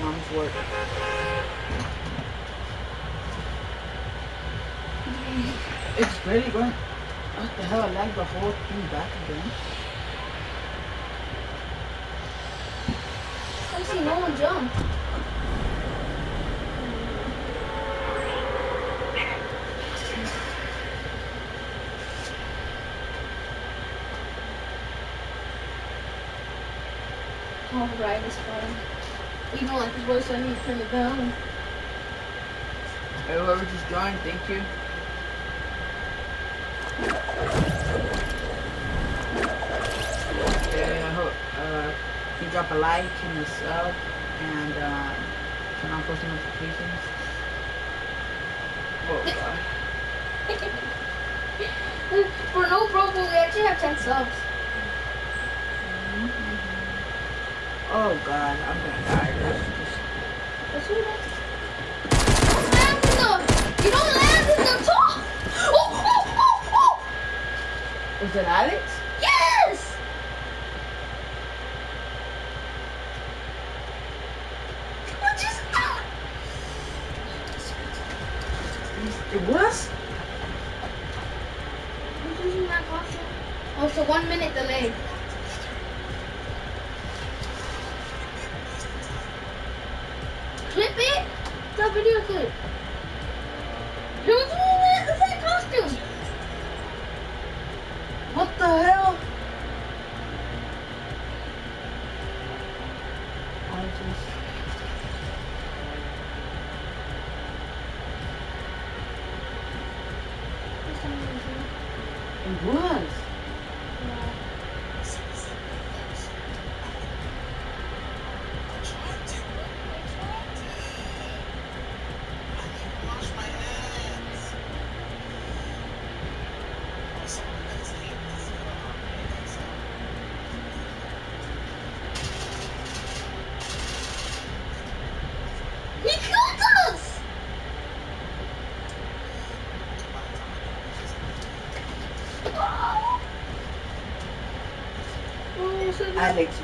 mom's work. It's really going. What the hell? I lagged the whole thing back again. I see no one jump. Oh, right, it's fun. You don't like his voice, I need to turn it down. Hey, whoever just joined, thank you. Yeah, I hope, uh, you drop a like and a sub and uh, turn on post notifications. Oh god. For no promo, we actually have 10 subs. Oh god, I'm gonna die. This is just That's what it is. Don't land in the, you don't land in the top. Oh, oh, oh, oh. Was it Alex? Yes! What just It was? Who's using my costume? Oh, so one minute delay. The video clip. Who's using that, the same costume? What the hell? I just... It was. He killed us! Oh, so Alex